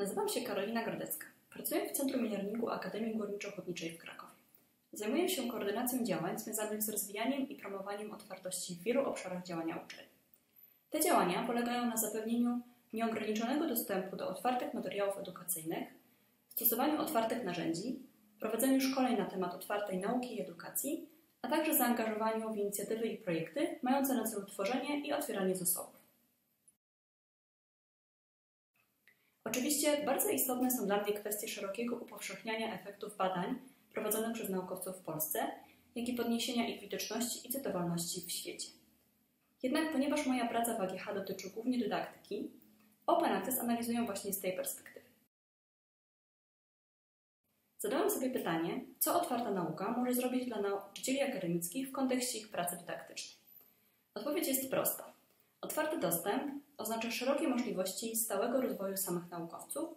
Nazywam się Karolina Grodecka. Pracuję w Centrum Mierniku Akademii Górniczo-Ochotniczej w Krakowie. Zajmuję się koordynacją działań związanych z rozwijaniem i promowaniem otwartości w wielu obszarach działania uczelni. Te działania polegają na zapewnieniu nieograniczonego dostępu do otwartych materiałów edukacyjnych, stosowaniu otwartych narzędzi, prowadzeniu szkoleń na temat otwartej nauki i edukacji, a także zaangażowaniu w inicjatywy i projekty mające na celu tworzenie i otwieranie zasobów. Oczywiście bardzo istotne są dla mnie kwestie szerokiego upowszechniania efektów badań prowadzonych przez naukowców w Polsce, jak i podniesienia ich widoczności i cytowalności w świecie. Jednak ponieważ moja praca w AGH dotyczy głównie dydaktyki, Open Access analizuję właśnie z tej perspektywy. Zadałem sobie pytanie, co otwarta nauka może zrobić dla nauczycieli akademickich w kontekście ich pracy dydaktycznej. Odpowiedź jest prosta. Otwarty dostęp oznacza szerokie możliwości stałego rozwoju samych naukowców,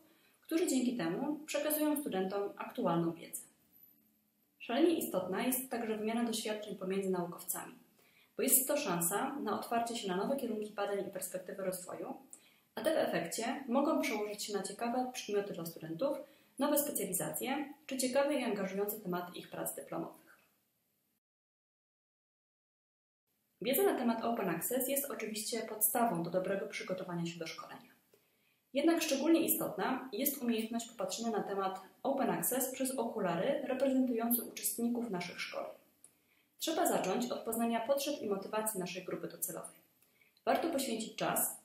którzy dzięki temu przekazują studentom aktualną wiedzę. Szalenie istotna jest także wymiana doświadczeń pomiędzy naukowcami, bo jest to szansa na otwarcie się na nowe kierunki badań i perspektywy rozwoju, a te w efekcie mogą przełożyć się na ciekawe przedmioty dla studentów, nowe specjalizacje czy ciekawe i angażujące tematy ich prac dyplomowych. Wiedza na temat Open Access jest oczywiście podstawą do dobrego przygotowania się do szkolenia. Jednak szczególnie istotna jest umiejętność popatrzenia na temat Open Access przez okulary reprezentujące uczestników naszych szkoleń. Trzeba zacząć od poznania potrzeb i motywacji naszej grupy docelowej. Warto poświęcić czas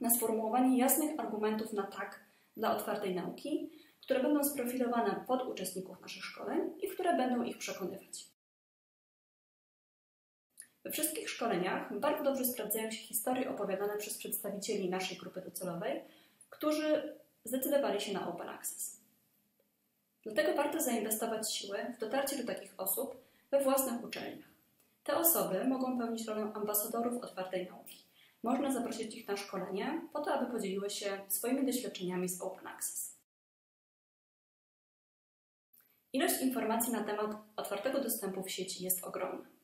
na sformułowanie jasnych argumentów na tak dla otwartej nauki, które będą sprofilowane pod uczestników naszych szkoleń i które będą ich przekonywać. We wszystkich szkoleniach bardzo dobrze sprawdzają się historie opowiadane przez przedstawicieli naszej grupy docelowej, którzy zdecydowali się na Open Access. Dlatego warto zainwestować siły w dotarcie do takich osób we własnych uczelniach. Te osoby mogą pełnić rolę ambasadorów otwartej nauki. Można zaprosić ich na szkolenie po to, aby podzieliły się swoimi doświadczeniami z Open Access. Ilość informacji na temat otwartego dostępu w sieci jest ogromna.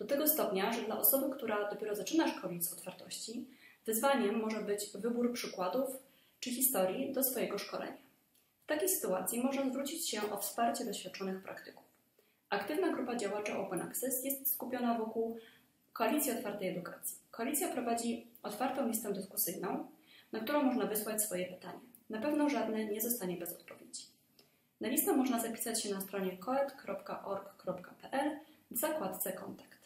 Do tego stopnia, że dla osoby, która dopiero zaczyna szkolić z otwartości, wyzwaniem może być wybór przykładów czy historii do swojego szkolenia. W takiej sytuacji można zwrócić się o wsparcie doświadczonych praktyków. Aktywna grupa działaczy Open Access jest skupiona wokół Koalicji Otwartej Edukacji. Koalicja prowadzi otwartą listę dyskusyjną, na którą można wysłać swoje pytanie. Na pewno żadne nie zostanie bez odpowiedzi. Na listę można zapisać się na stronie coed.org.pl w zakładce Kontakt.